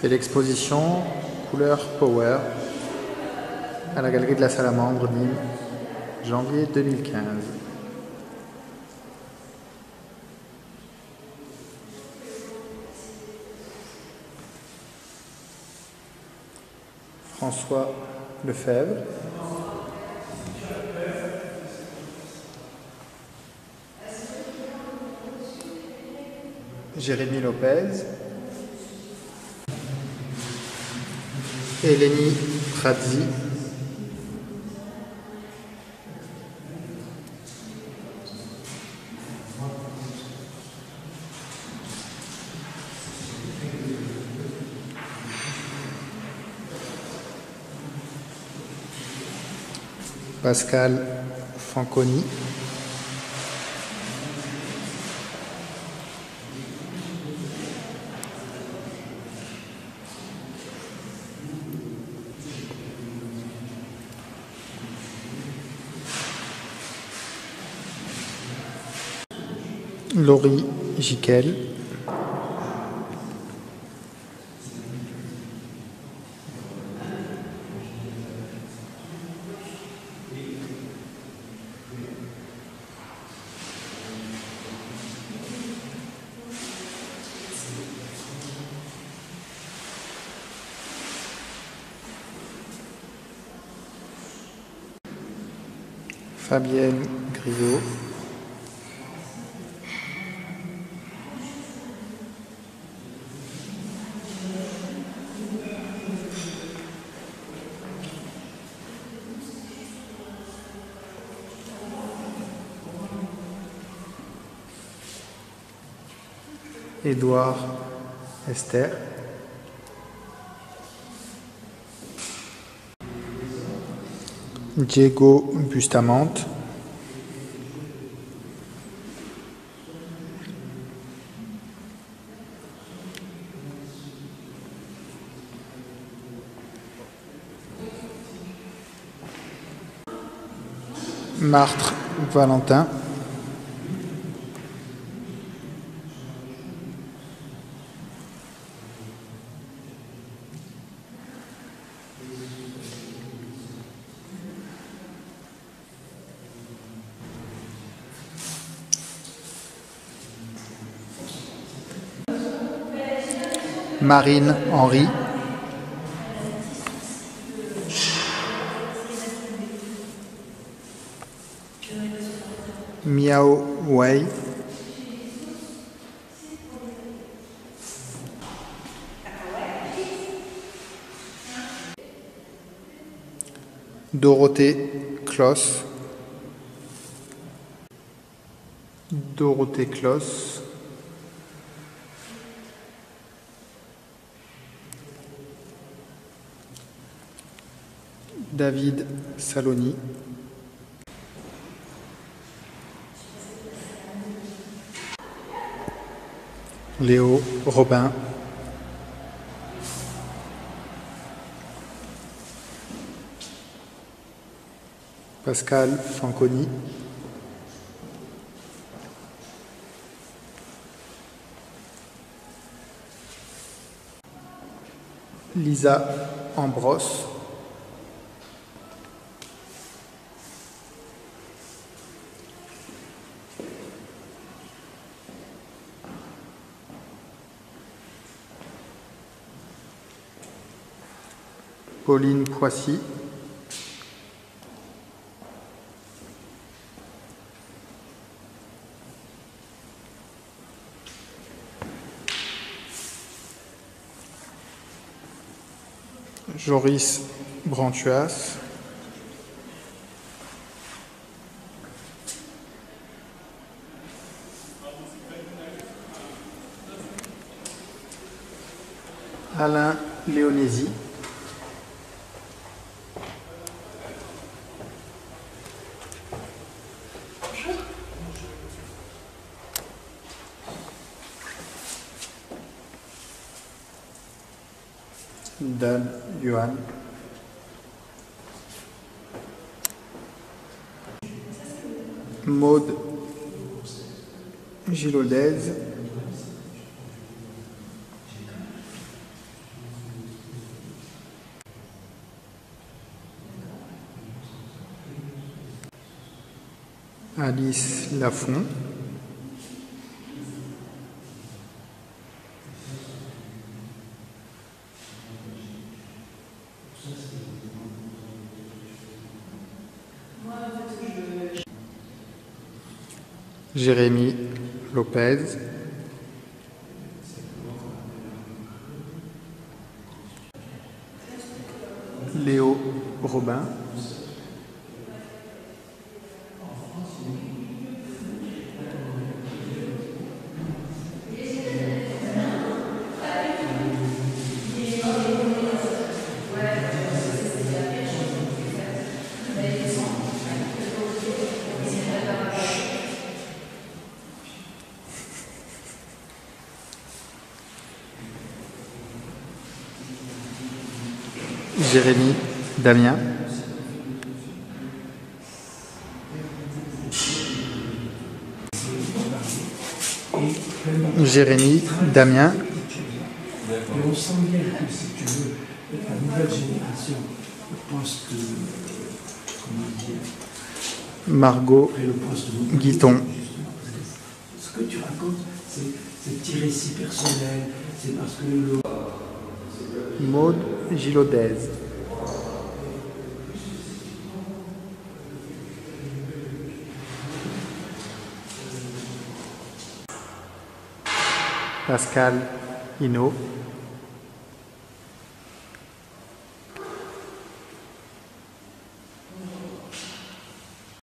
C'est l'exposition Couleur Power à la Galerie de la Salamandre, Nîmes, janvier 2015. François Lefebvre. Jérémy Lopez. Eleni Pradzi. Pascal Fanconi. Laurie Jiquel. Fabienne Griot. Édouard Esther. Diego Bustamante. Martre Valentin. Marine Henry. Miao Wei. Dorothée Kloss. Dorothée Kloss. David Saloni. Léo Robin. Pascal Fanconi. Lisa Ambros. Pauline Poissy. Joris Brantuas. Alain Léonési. donne Johan. Maude Gilaudez. Alice Lafont. Jérémy Lopez. Léo Robin. Jérémy Damien. Jérémy Damien. Mais on sent bien que, si tu veux, la nouvelle génération poste, comment dire, Margot après le poste de Guiton. Ce que tu racontes, c'est petit récit personnel, c'est parce que le, Maude Gilaudez. Pascal Hinault.